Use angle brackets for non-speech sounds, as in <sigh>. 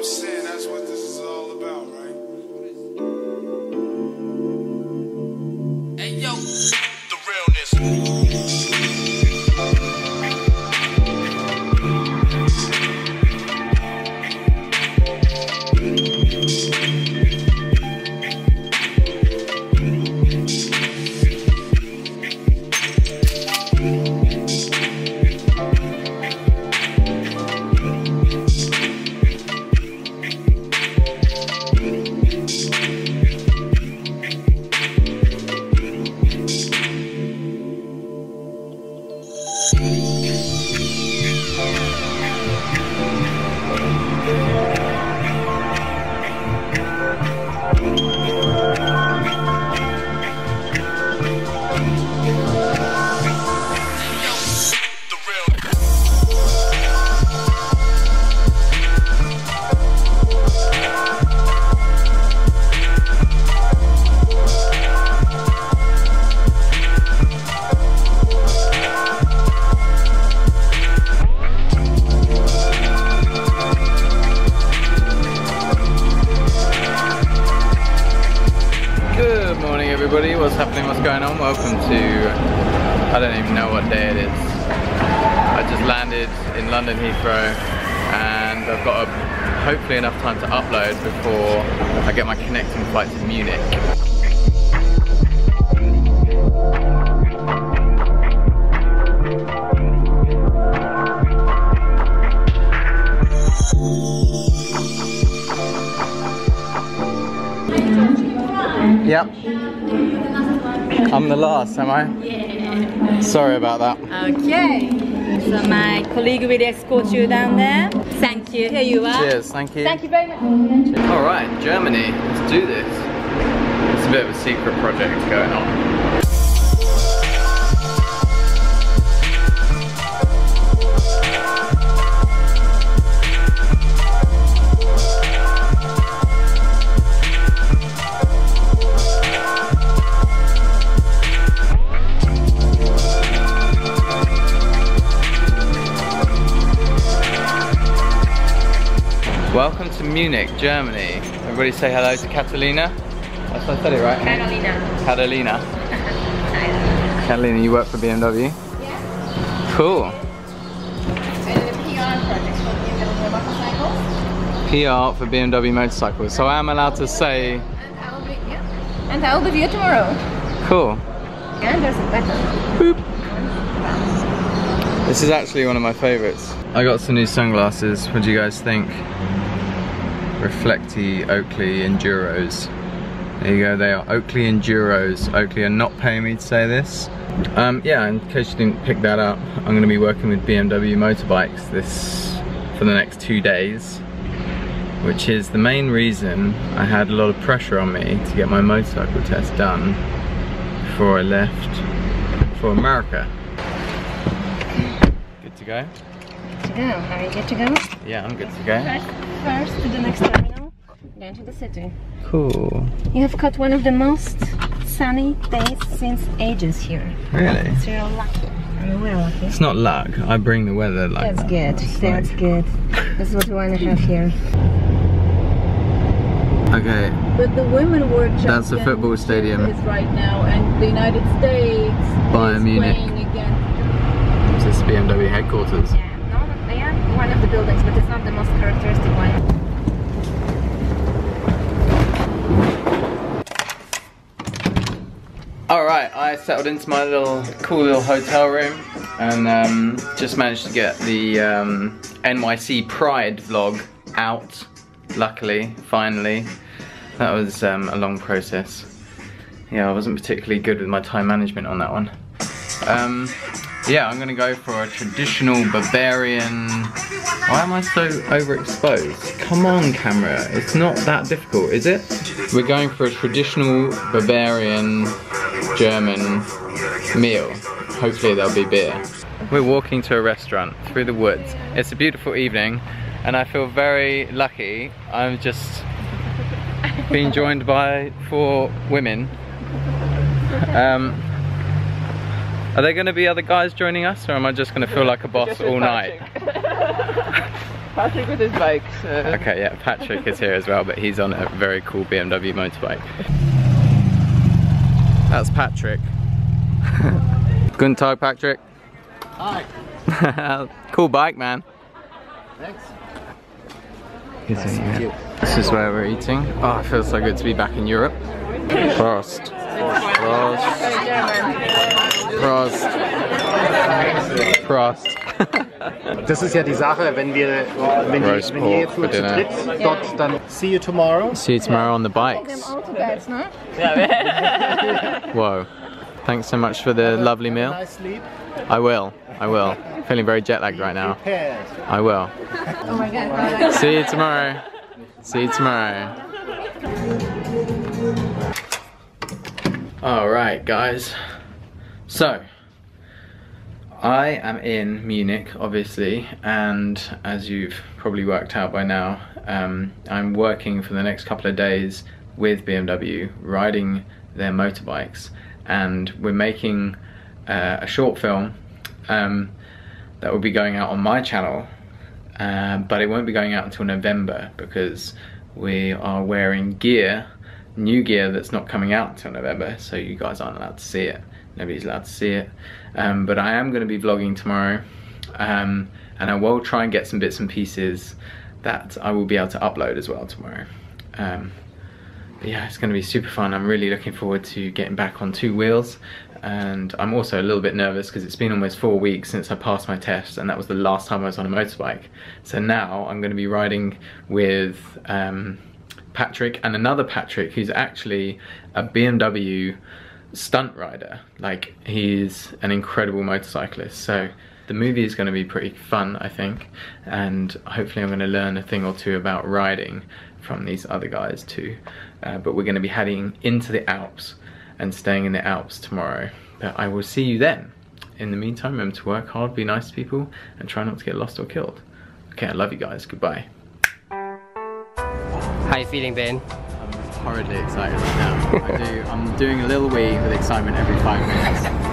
I'm saying that's what this is all about, right? Hey yo, What's happening? What's going on? Welcome to. I don't even know what day it is. I just landed in London Heathrow and I've got a, hopefully enough time to upload before I get my connecting flight to Munich. Yep. I'm the last, am I? Yeah. Sorry about that. Okay. So my colleague will escort you down there. Thank you. Here you are. Cheers, thank you. Thank you very much. Alright, Germany, let's do this. It's a bit of a secret project going on. Munich, Germany. Everybody say hello to Catalina. That's what I said it right. Carolina. Catalina. <laughs> Catalina, you work for BMW? Yeah. Cool. PR project for BMW motorcycles. PR for BMW motorcycles. So I'm allowed to say And I will be yeah. And I will be here tomorrow. cool. And there's a better. Boop. This is actually one of my favorites. I got some new sunglasses. What do you guys think? Reflecty Oakley Enduros. There you go, they are Oakley Enduros. Oakley are not paying me to say this. Um, yeah, in case you didn't pick that up, I'm going to be working with BMW motorbikes this for the next two days, which is the main reason I had a lot of pressure on me to get my motorcycle test done before I left for America. Good to go? To go. Are you good to go? Yeah, I'm good to go. First to the next terminal, then to the city. Cool. You have caught one of the most sunny days since ages here. Really? So you're lucky. I mean, we're lucky. It's not luck. I bring the weather like That's that. good. That's like- good. This is what we want to have here. Okay, But the women were That's a football stadium. Is right now, and the United States Bayern is Munich. this BMW headquarters. Yeah, no, they are one of the buildings, but it's not the most characteristic one. Alright, I settled into my little cool little hotel room and um, just managed to get the um, NYC Pride vlog out, luckily, finally. That was um, a long process. Yeah, I wasn't particularly good with my time management on that one. Yeah, I'm gonna go for a traditional Bavarian. Why am I so overexposed? Come on, camera. It's not that difficult, is it? We're going for a traditional Bavarian German meal. Hopefully, there'll be beer. We're walking to a restaurant through the woods. It's a beautiful evening, and I feel very lucky. I'm just being joined by four women. Um, are there going to be other guys joining us, or am I just going to feel like a <laughs> boss all night? <laughs> Patrick with his bike. So. Okay, yeah, Patrick is here as well, but he's on a very cool BMW motorbike. That's Patrick. <laughs> Guten Tag, Patrick. Hi. cool bike, man. Thanks. Eating, This is where we're eating. Oh, it feels so good to be back in Europe. Prost. Prost. Prost. Prost. Das ist ja die Sache, wenn wir, wenn, die, Roast wenn ihr pork jetzt nur for zu dritt dort, dann see you tomorrow. See you tomorrow on the bikes. <laughs> Whoa. Thanks so much for the lovely meal. Nice sleep. I will. I will. Feeling very jet lagged right now. Prepared. I will. <laughs> See you tomorrow. See you tomorrow. Alright, guys. So, I am in Munich, obviously, and as you've probably worked out by now, um, I'm working for the next couple of days with BMW, riding their motorbikes, and we're making uh, a short film um, that will be going out on my channel, uh, but it won't be going out until November because we are wearing gear, new gear that's not coming out until November, so you guys aren't allowed to see it. Nobody's allowed to see it. Um, but I am going to be vlogging tomorrow, um, and I will try and get some bits and pieces that I will be able to upload as well tomorrow. Um, yeah, it's going to be super fun. I'm really looking forward to getting back on two wheels. And I'm also a little bit nervous because it's been almost four weeks since I passed my test, and that was the last time I was on a motorbike. So now I'm going to be riding with um, Patrick and another Patrick who's actually a BMW stunt rider. Like, he's an incredible motorcyclist. So the movie is going to be pretty fun, I think, and hopefully I'm going to learn a thing or two about riding from these other guys too. Uh, but we're going to be heading into the Alps and staying in the Alps tomorrow. But I will see you then. In the meantime, remember to work hard, be nice to people, and try not to get lost or killed. Okay, I love you guys. Goodbye. How are you feeling, Ben? I'm horridly excited right now. I do. I'm doing a little wee with excitement every five minutes.